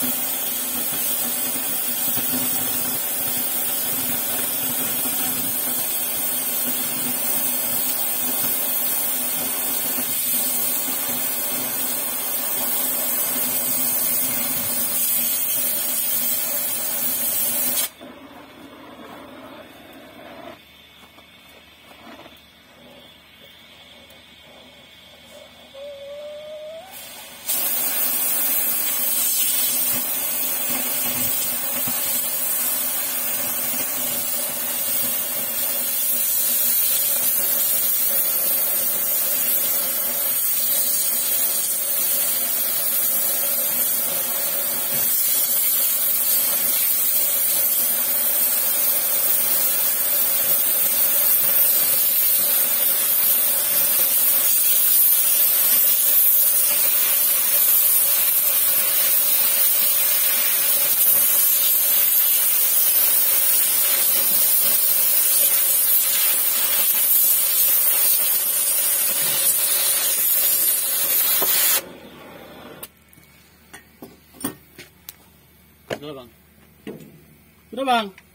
フフフ。Udah bang. Bang.